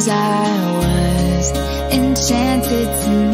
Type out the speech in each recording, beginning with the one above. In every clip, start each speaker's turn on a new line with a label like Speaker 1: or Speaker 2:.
Speaker 1: is I was. Enchanted to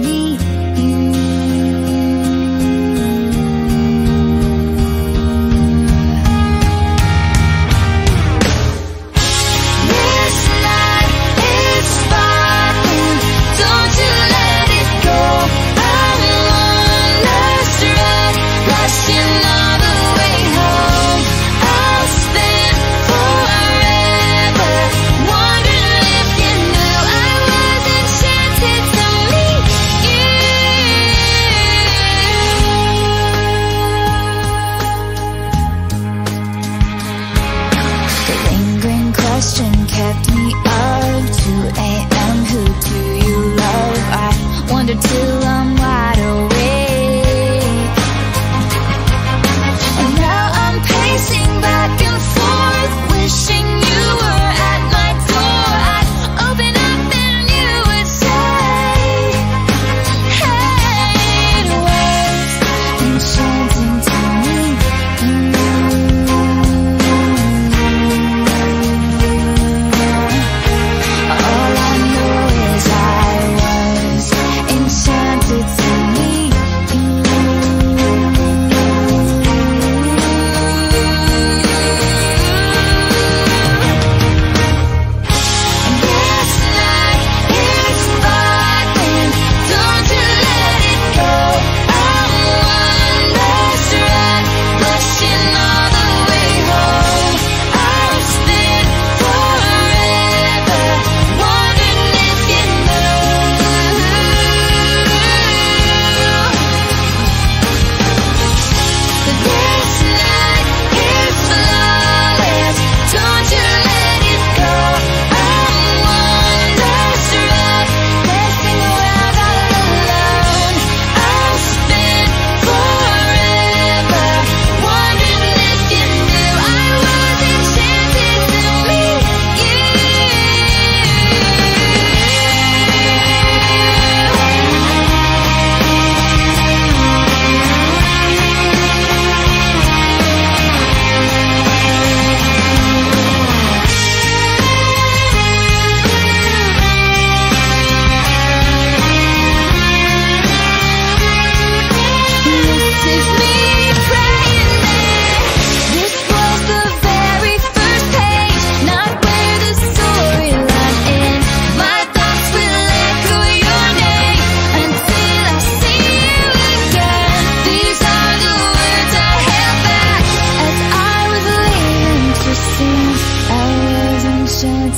Speaker 1: I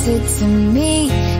Speaker 1: It's to me.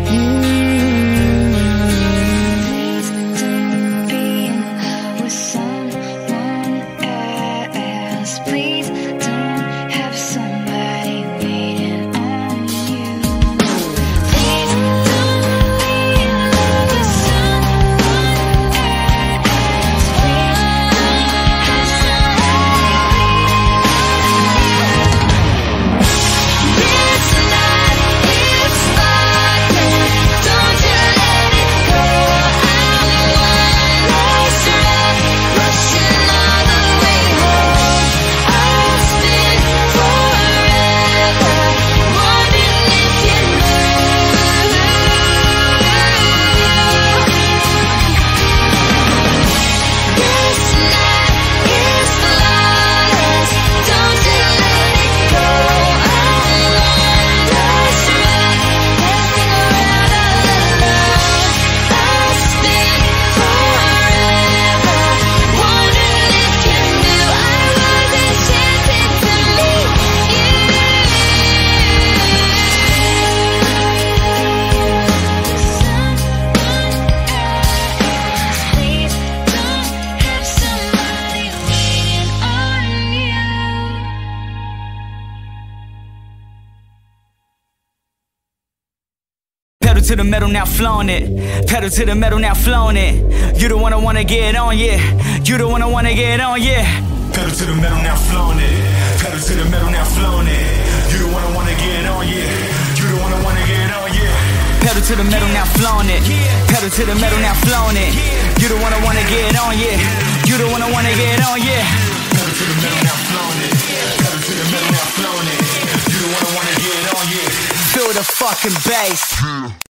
Speaker 2: To the metal, now flaunt it. Pedal to the metal, now flaunt it. You the one I wanna get on, yeah. You the one I wanna get on, yeah.
Speaker 3: Pedal to the metal, now flaunt it. Pedal to the metal, now flaunt it. You the one I wanna get on, yeah. You the one I wanna get on, yeah.
Speaker 2: Pedal to the metal, now flaunt it. Pedal to the metal, now flaunt it. You the one I wanna get on, yeah. You the one I wanna get on, yeah.
Speaker 3: Pedal to the metal, now flaunt it. Pedal to the metal, now flaunt it. You the one I wanna get on, yeah.
Speaker 2: Feel the fucking bass.